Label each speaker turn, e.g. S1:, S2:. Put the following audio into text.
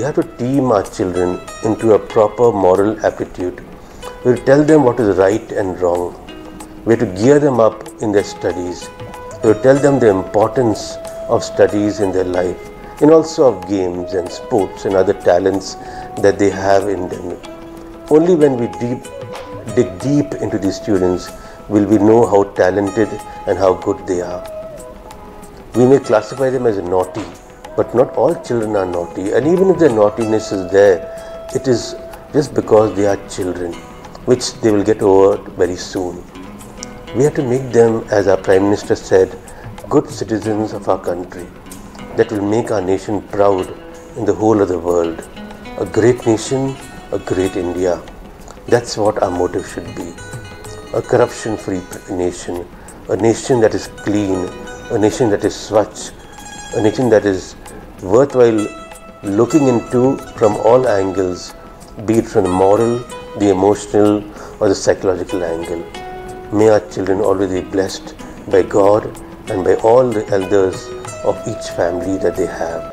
S1: have to team our children into a proper moral aptitude. We to tell them what is right and wrong. We have to gear them up in their studies. We to tell them the importance of studies in their life and also of games and sports and other talents that they have in them. Only when we deep, dig deep into these students will we know how talented and how good they are. We may classify them as naughty, but not all children are naughty. And even if their naughtiness is there, it is just because they are children, which they will get over very soon. We have to make them, as our Prime Minister said, good citizens of our country that will make our nation proud in the whole of the world. A great nation, a great India. That's what our motive should be. A corruption free nation, a nation that is clean, a nation that is swachh, a nation that is worthwhile looking into from all angles, be it from the moral, the emotional, or the psychological angle. May our children always be blessed by God and by all the elders of each family that they have.